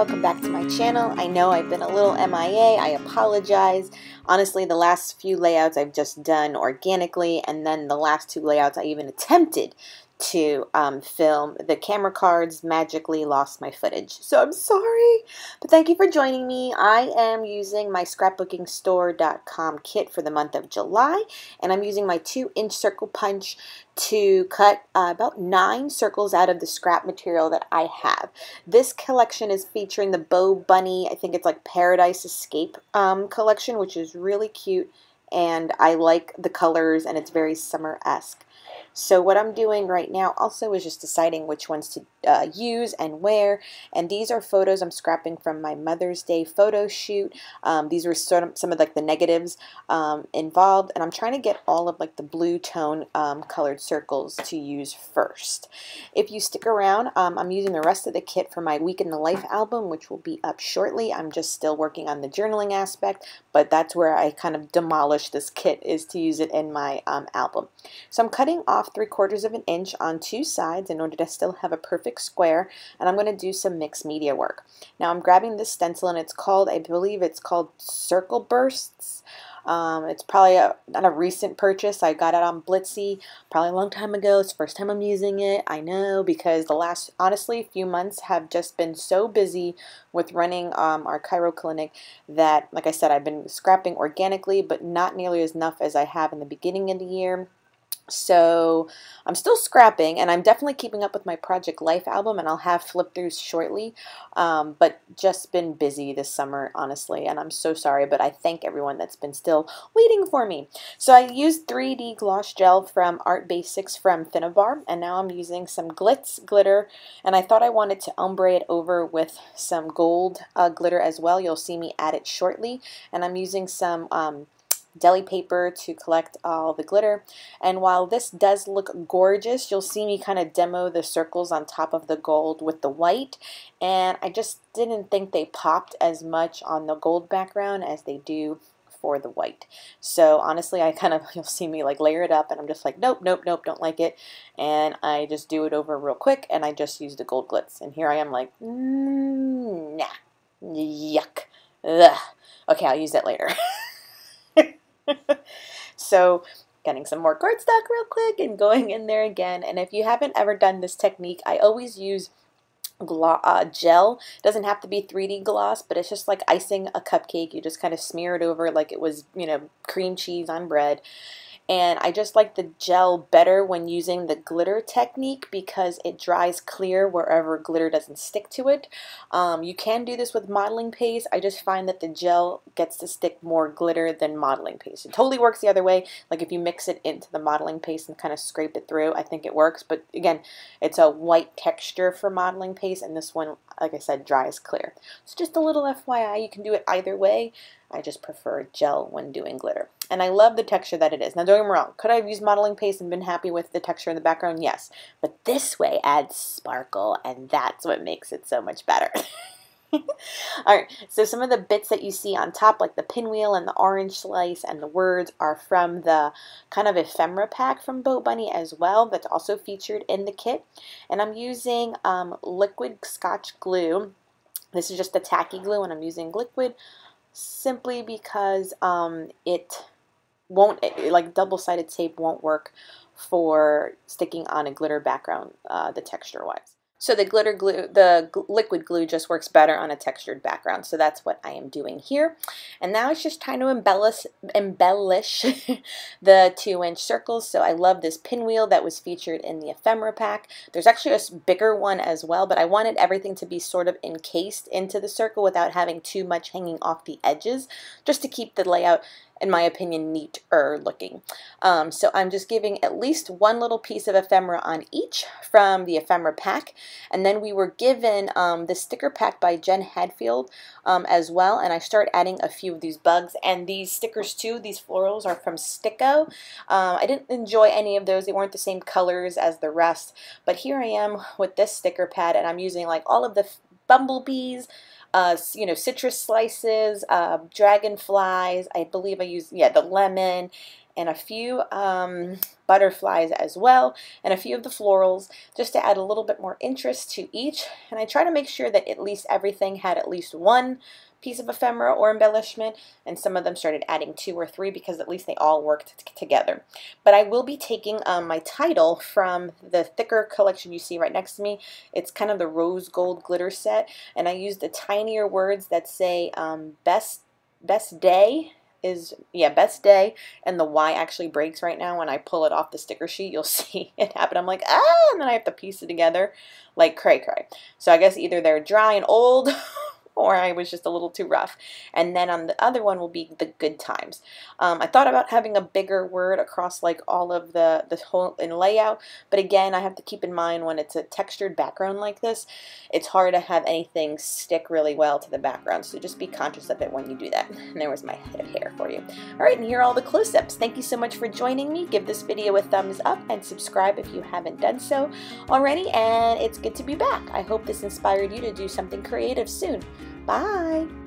welcome back to my channel. I know I've been a little MIA, I apologize. Honestly, the last few layouts I've just done organically, and then the last two layouts I even attempted to um, film. The camera cards magically lost my footage, so I'm sorry. But thank you for joining me. I am using my scrapbookingstore.com kit for the month of July, and I'm using my 2-inch circle punch to cut uh, about nine circles out of the scrap material that I have. This collection is featuring the Bo Bunny, I think it's like Paradise Escape um, collection, which is really cute, and I like the colors, and it's very summer-esque. So what I'm doing right now also is just deciding which ones to uh, use and where. And these are photos I'm scrapping from my Mother's Day photo shoot. Um, these were sort of some of like the negatives um, involved. And I'm trying to get all of like the blue tone um, colored circles to use first. If you stick around, um, I'm using the rest of the kit for my Week in the Life album, which will be up shortly. I'm just still working on the journaling aspect, but that's where I kind of demolish this kit is to use it in my um, album. So I'm cutting off off 3 quarters of an inch on two sides in order to still have a perfect square and I'm going to do some mixed media work. Now I'm grabbing this stencil and it's called, I believe it's called Circle Bursts. Um, it's probably a, not a recent purchase. I got it on Blitsy probably a long time ago. It's the first time I'm using it. I know because the last, honestly, few months have just been so busy with running um, our chiro clinic that, like I said, I've been scrapping organically, but not nearly as enough as I have in the beginning of the year. So I'm still scrapping and I'm definitely keeping up with my Project Life album and I'll have flip throughs shortly. Um, but just been busy this summer, honestly, and I'm so sorry, but I thank everyone that's been still waiting for me. So I used 3D gloss gel from Art Basics from Finnabair and now I'm using some glitz glitter and I thought I wanted to ombre it over with some gold uh, glitter as well. You'll see me add it shortly and I'm using some um, deli paper to collect all the glitter. And while this does look gorgeous, you'll see me kind of demo the circles on top of the gold with the white. And I just didn't think they popped as much on the gold background as they do for the white. So honestly, I kind of, you'll see me like layer it up and I'm just like, nope, nope, nope, don't like it. And I just do it over real quick and I just use the gold glitz. And here I am like, mm, nah, yuck, ugh. Okay, I'll use that later. so getting some more cardstock real quick and going in there again. And if you haven't ever done this technique, I always use uh, gel. Doesn't have to be 3D gloss, but it's just like icing a cupcake. You just kind of smear it over like it was, you know, cream cheese on bread. And I just like the gel better when using the glitter technique because it dries clear wherever glitter doesn't stick to it. Um, you can do this with modeling paste. I just find that the gel gets to stick more glitter than modeling paste. It totally works the other way. Like if you mix it into the modeling paste and kind of scrape it through, I think it works. But again, it's a white texture for modeling paste and this one, like I said, dries clear. So just a little FYI, you can do it either way. I just prefer gel when doing glitter. And I love the texture that it is. Now don't get me wrong, could I have used modeling paste and been happy with the texture in the background? Yes. But this way adds sparkle and that's what makes it so much better. Alright, so some of the bits that you see on top, like the pinwheel and the orange slice and the words, are from the kind of ephemera pack from Bo Bunny as well, that's also featured in the kit. And I'm using um, liquid scotch glue. This is just the tacky glue, and I'm using liquid simply because um, it won't, like double-sided tape won't work for sticking on a glitter background, uh, the texture-wise. So the glitter glue, the gl liquid glue just works better on a textured background. So that's what I am doing here. And now it's just trying to embellish, embellish the two inch circles. So I love this pinwheel that was featured in the ephemera pack. There's actually a bigger one as well, but I wanted everything to be sort of encased into the circle without having too much hanging off the edges, just to keep the layout in my opinion, neater looking. Um, so I'm just giving at least one little piece of ephemera on each from the ephemera pack. And then we were given um, the sticker pack by Jen Hadfield um, as well. And I start adding a few of these bugs. And these stickers too, these florals are from Sticko. Um, I didn't enjoy any of those. They weren't the same colors as the rest. But here I am with this sticker pad and I'm using like all of the bumblebees, uh, you know, citrus slices, uh, dragonflies. I believe I use, yeah, the lemon and a few um, butterflies as well, and a few of the florals, just to add a little bit more interest to each. And I try to make sure that at least everything had at least one piece of ephemera or embellishment, and some of them started adding two or three because at least they all worked together. But I will be taking um, my title from the thicker collection you see right next to me. It's kind of the rose gold glitter set, and I used the tinier words that say um, best best day is yeah best day and the Y actually breaks right now when I pull it off the sticker sheet you'll see it happen. I'm like ah and then I have to piece it together like cray cray. So I guess either they're dry and old or I was just a little too rough. And then on the other one will be the good times. Um, I thought about having a bigger word across like all of the, the whole in layout, but again, I have to keep in mind when it's a textured background like this, it's hard to have anything stick really well to the background. So just be conscious of it when you do that. And there was my head of hair for you. All right, and here are all the close-ups. Thank you so much for joining me. Give this video a thumbs up and subscribe if you haven't done so already. And it's good to be back. I hope this inspired you to do something creative soon. Bye.